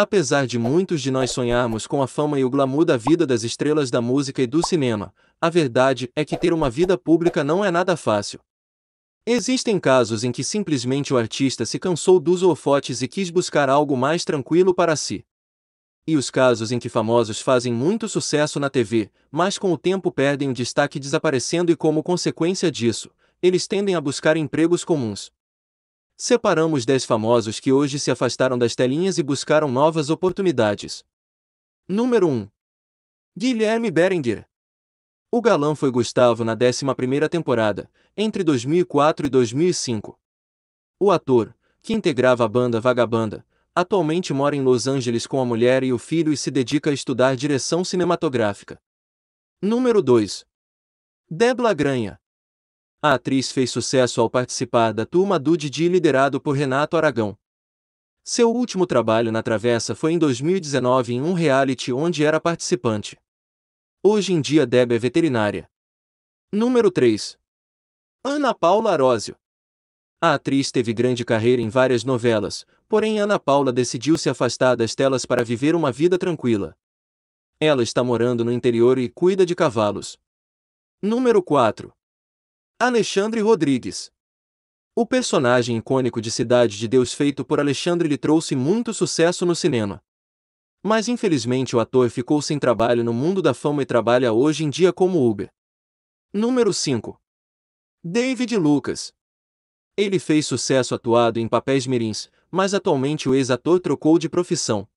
Apesar de muitos de nós sonharmos com a fama e o glamour da vida das estrelas da música e do cinema, a verdade é que ter uma vida pública não é nada fácil. Existem casos em que simplesmente o artista se cansou dos holofotes e quis buscar algo mais tranquilo para si. E os casos em que famosos fazem muito sucesso na TV, mas com o tempo perdem o destaque desaparecendo e como consequência disso, eles tendem a buscar empregos comuns. Separamos 10 famosos que hoje se afastaram das telinhas e buscaram novas oportunidades. Número 1. Guilherme Berenguer. O galã foi Gustavo na 11ª temporada, entre 2004 e 2005. O ator, que integrava a banda Vagabanda, atualmente mora em Los Angeles com a mulher e o filho e se dedica a estudar direção cinematográfica. Número 2. Debla Granha. A atriz fez sucesso ao participar da Turma do Didi liderado por Renato Aragão. Seu último trabalho na Travessa foi em 2019 em um reality onde era participante. Hoje em dia Deb é veterinária. Número 3. Ana Paula Arósio. A atriz teve grande carreira em várias novelas, porém Ana Paula decidiu se afastar das telas para viver uma vida tranquila. Ela está morando no interior e cuida de cavalos. Número 4. Alexandre Rodrigues. O personagem icônico de Cidade de Deus feito por Alexandre lhe trouxe muito sucesso no cinema. Mas infelizmente o ator ficou sem trabalho no mundo da fama e trabalha hoje em dia como Uber. Número 5. David Lucas. Ele fez sucesso atuado em papéis mirins, mas atualmente o ex-ator trocou de profissão.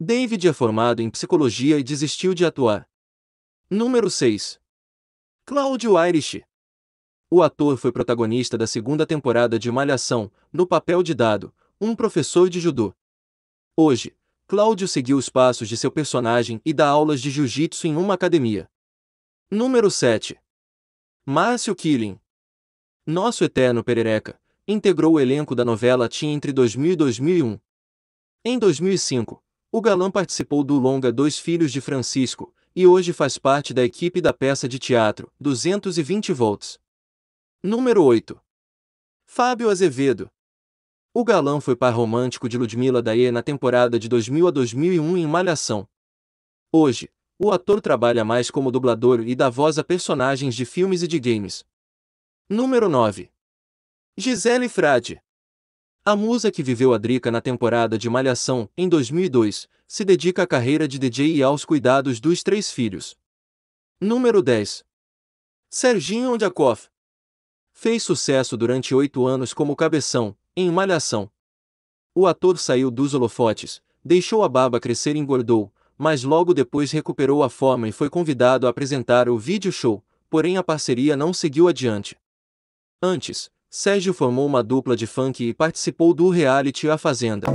David é formado em psicologia e desistiu de atuar. Número 6. Cláudio Irish. O ator foi protagonista da segunda temporada de Malhação, no papel de Dado, um professor de judô. Hoje, Cláudio seguiu os passos de seu personagem e dá aulas de jiu-jitsu em uma academia. Número 7. Márcio Killing. Nosso eterno perereca, integrou o elenco da novela Teen entre 2000 e 2001. Em 2005, o galã participou do longa Dois Filhos de Francisco, e hoje faz parte da equipe da peça de teatro 220 volts. Número 8. Fábio Azevedo. O galã foi par romântico de Ludmila Daê na temporada de 2000 a 2001 em Malhação. Hoje, o ator trabalha mais como dublador e dá voz a personagens de filmes e de games. Número 9. Gisele Frade. A musa que viveu a Drica na temporada de Malhação, em 2002, se dedica à carreira de DJ e aos cuidados dos três filhos. Número 10. Serginho Ondjakov. Fez sucesso durante oito anos como cabeção, em Malhação. O ator saiu dos holofotes, deixou a barba crescer e engordou, mas logo depois recuperou a forma e foi convidado a apresentar o vídeo show, porém a parceria não seguiu adiante. Antes, Sérgio formou uma dupla de funk e participou do reality A Fazenda.